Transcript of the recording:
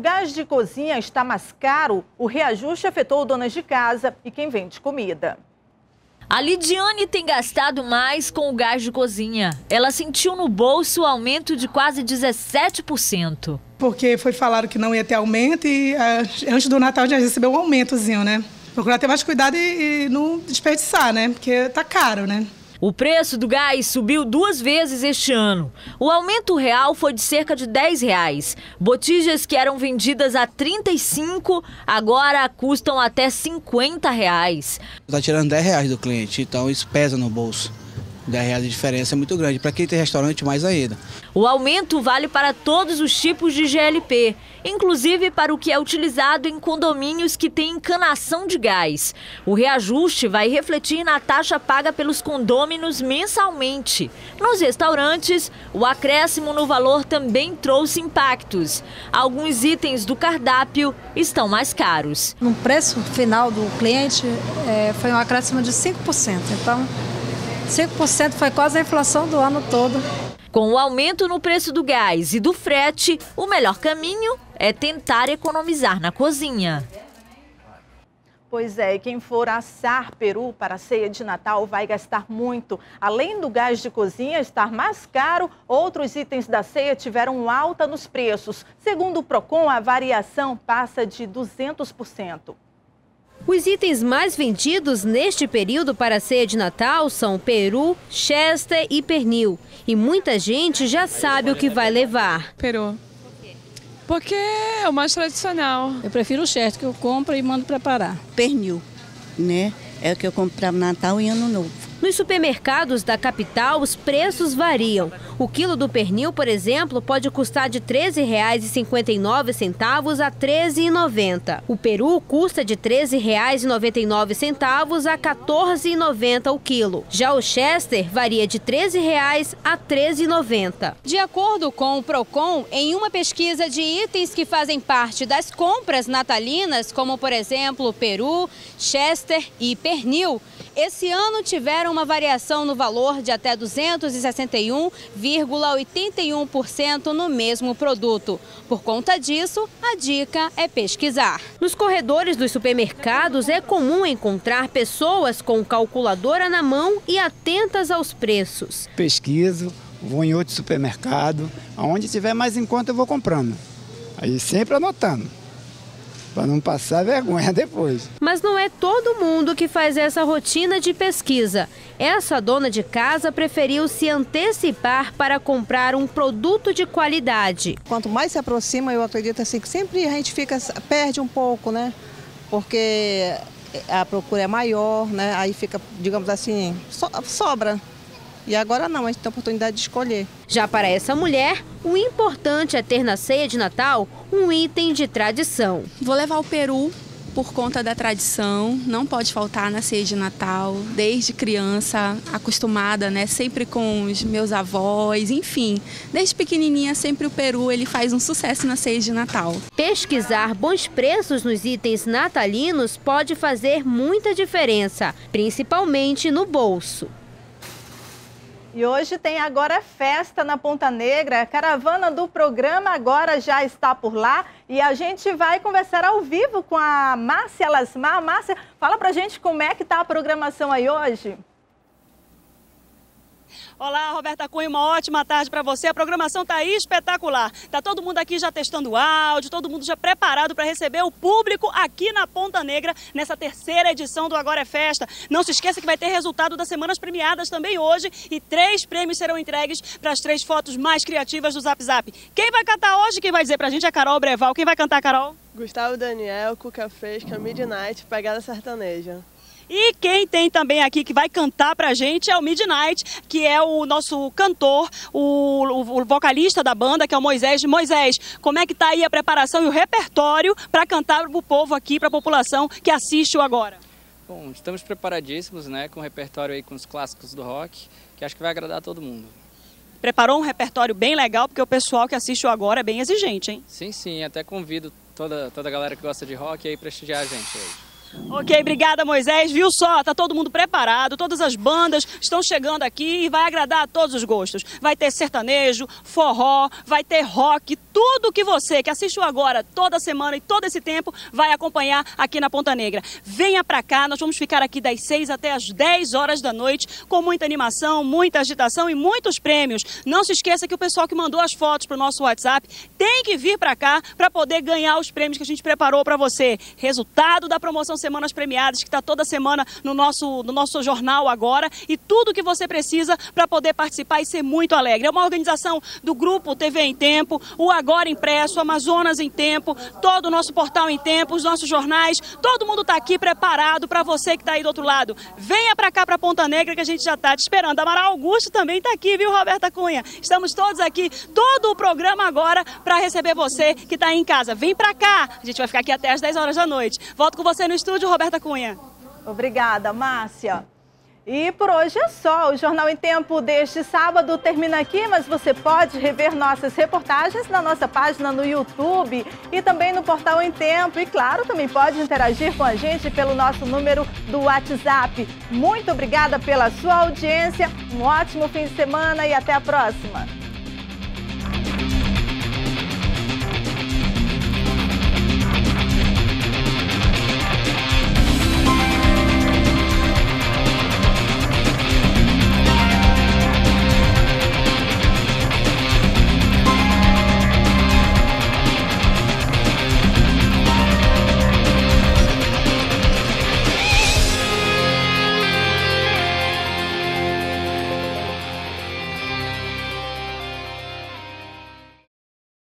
gás de cozinha está mais caro, o reajuste afetou donas de casa e quem vende comida. A Lidiane tem gastado mais com o gás de cozinha. Ela sentiu no bolso o aumento de quase 17%. Porque foi falado que não ia ter aumento e uh, antes do Natal já recebeu um aumentozinho, né? Procurar ter mais cuidado e, e não desperdiçar, né? Porque tá caro, né? O preço do gás subiu duas vezes este ano. O aumento real foi de cerca de 10 reais. Botijas que eram vendidas a 35 agora custam até 50 reais. Está tirando 10 reais do cliente, então isso pesa no bolso. 10 reais de diferença é muito grande. Para quem tem restaurante, mais ainda. O aumento vale para todos os tipos de GLP, inclusive para o que é utilizado em condomínios que têm encanação de gás. O reajuste vai refletir na taxa paga pelos condôminos mensalmente. Nos restaurantes, o acréscimo no valor também trouxe impactos. Alguns itens do cardápio estão mais caros. No preço final do cliente, é, foi um acréscimo de 5%. Então, 5% foi quase a inflação do ano todo. Com o aumento no preço do gás e do frete, o melhor caminho é tentar economizar na cozinha. Pois é, e quem for assar peru para a ceia de Natal vai gastar muito. Além do gás de cozinha estar mais caro, outros itens da ceia tiveram alta nos preços. Segundo o Procon, a variação passa de 200%. Os itens mais vendidos neste período para a ceia de Natal são peru, chester e pernil. E muita gente já sabe o que vai levar. Peru. Porque é o mais tradicional. Eu prefiro o chester que eu compro e mando preparar. Pernil, né? É o que eu compro para Natal e Ano Novo. Nos supermercados da capital, os preços variam. O quilo do pernil, por exemplo, pode custar de R$ 13,59 a R$ 13,90. O peru custa de R$ 13,99 a R$ 14,90 o quilo. Já o Chester varia de R$ 13,00 a R$ 13,90. De acordo com o Procon, em uma pesquisa de itens que fazem parte das compras natalinas, como por exemplo peru, Chester e pernil, esse ano tiveram uma variação no valor de até 261,81% no mesmo produto. Por conta disso, a dica é pesquisar. Nos corredores dos supermercados é comum encontrar pessoas com calculadora na mão e atentas aos preços. Pesquiso, vou em outro supermercado, aonde tiver mais em conta eu vou comprando. Aí sempre anotando para não passar vergonha depois. Mas não é todo mundo que faz essa rotina de pesquisa. Essa dona de casa preferiu se antecipar para comprar um produto de qualidade. Quanto mais se aproxima, eu acredito assim que sempre a gente fica perde um pouco, né? Porque a procura é maior, né? Aí fica, digamos assim, so, sobra. E agora não, a gente tem a oportunidade de escolher. Já para essa mulher, o importante é ter na ceia de Natal um item de tradição. Vou levar o peru por conta da tradição, não pode faltar na ceia de Natal, desde criança, acostumada, né, sempre com os meus avós, enfim, desde pequenininha sempre o peru, ele faz um sucesso na ceia de Natal. Pesquisar bons preços nos itens natalinos pode fazer muita diferença, principalmente no bolso. E hoje tem agora festa na Ponta Negra. A caravana do programa agora já está por lá e a gente vai conversar ao vivo com a Márcia Lasmar. Márcia, fala pra gente como é que tá a programação aí hoje. Olá, Roberta Cunha, uma ótima tarde para você. A programação está espetacular. Tá todo mundo aqui já testando áudio, todo mundo já preparado para receber o público aqui na Ponta Negra nessa terceira edição do Agora é Festa. Não se esqueça que vai ter resultado das semanas premiadas também hoje e três prêmios serão entregues para as três fotos mais criativas do Zap Zap. Quem vai cantar hoje? Quem vai dizer para a gente é Carol Breval. Quem vai cantar, Carol? Gustavo Daniel, Cuca Fresca, Midnight, Pegada Sertaneja. E quem tem também aqui que vai cantar pra gente é o Midnight, que é o nosso cantor, o, o, vocalista da banda, que é o Moisés. Moisés, como é que tá aí a preparação e o repertório para cantar pro povo aqui, para a população que assiste o agora? Bom, estamos preparadíssimos, né, com o repertório aí com os clássicos do rock, que acho que vai agradar todo mundo. Preparou um repertório bem legal, porque o pessoal que assiste o agora é bem exigente, hein? Sim, sim, até convido toda, toda a galera que gosta de rock aí prestigiar a gente hoje. Ok, obrigada Moisés. Viu só, tá todo mundo preparado, todas as bandas estão chegando aqui e vai agradar a todos os gostos. Vai ter sertanejo, forró, vai ter rock, tudo que você que assistiu agora toda semana e todo esse tempo vai acompanhar aqui na Ponta Negra. Venha pra cá, nós vamos ficar aqui das 6 até as 10 horas da noite com muita animação, muita agitação e muitos prêmios. Não se esqueça que o pessoal que mandou as fotos pro nosso WhatsApp tem que vir pra cá para poder ganhar os prêmios que a gente preparou para você. Resultado da promoção Semanas Premiadas que está toda semana no nosso, no nosso jornal agora e tudo que você precisa para poder participar e ser muito alegre. É uma organização do grupo TV em Tempo, o Agora Impresso, Amazonas em Tempo, todo o nosso portal em Tempo, os nossos jornais, todo mundo está aqui preparado para você que está aí do outro lado. Venha para cá, para Ponta Negra, que a gente já está te esperando. Amaral Augusto também está aqui, viu, Roberta Cunha? Estamos todos aqui, todo o programa agora para receber você que está em casa. Vem para cá, a gente vai ficar aqui até as 10 horas da noite. Volto com você no estúdio, Roberta Cunha. Obrigada, Márcia. E por hoje é só. O Jornal em Tempo deste sábado termina aqui, mas você pode rever nossas reportagens na nossa página no YouTube e também no portal Em Tempo. E claro, também pode interagir com a gente pelo nosso número do WhatsApp. Muito obrigada pela sua audiência, um ótimo fim de semana e até a próxima.